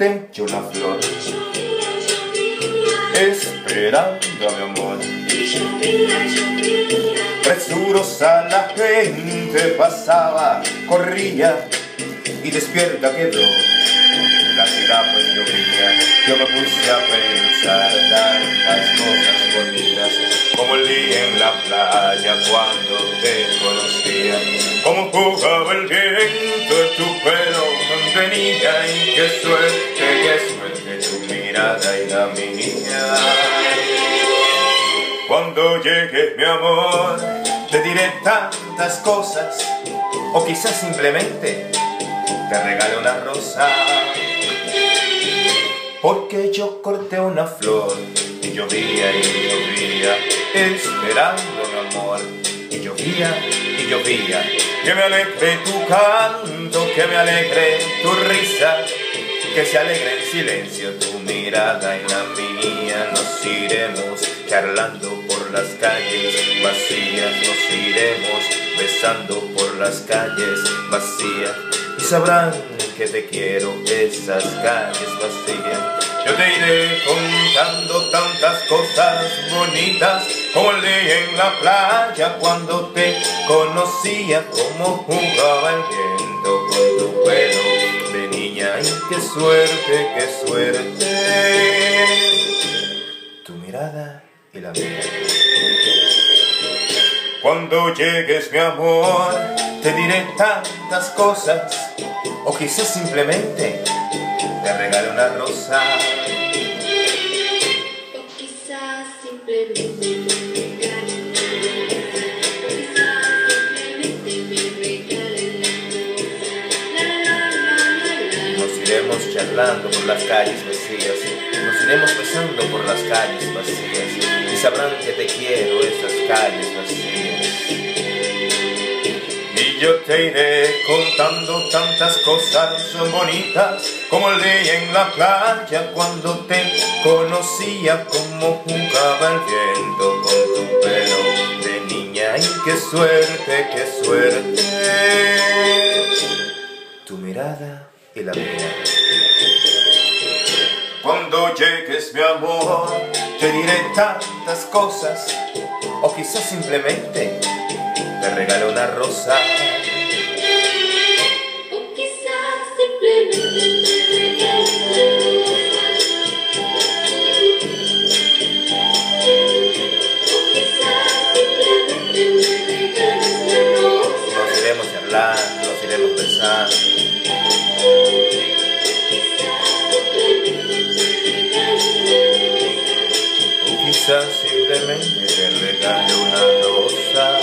te una flor. Esperando a mi amor. Presurosa la gente pasaba corría y despierta quedó. La ciudad pues llovía yo me puse a pensar tantas cosas bonitas como el día en la playa cuando te conocía. Como jugaba el viento en tu venía y qué suerte, qué suerte tu mirada y la mía. Cuando llegue mi amor te diré tantas cosas o quizás simplemente te regale una rosa. Porque yo corté una flor y llovía y llovía esperando mi amor. Y llovía y llovía que me alegre tu canto que me alegre tu risa que se alegre en silencio tu mirada. Y la mía nos iremos charlando por las calles vacías nos iremos besando por las calles vacías. Y sabrán que te quiero esas calles vacías. Yo te iré contando tantas cosas bonitas como día en la playa cuando te conocía, como jugaba el viento con tu de niña y qué suerte, qué suerte. Tu mirada y la mía. Cuando llegues mi amor, te diré tantas cosas, o quizás simplemente te regale una rosa. O quizás simplemente charlando por las calles vacías, nos iremos besando por las calles vacías, y sabrán que te quiero esas calles vacías. Y yo te iré contando tantas cosas bonitas como el día en la playa cuando te conocía como jugaba el viento con tu pelo de niña y qué suerte, qué suerte tu mirada y la mía. Cuando llegues mi amor te diré tantas cosas o quizás simplemente te regalo una rosa. O quizás simplemente Quizás simplemente regarle una rosa.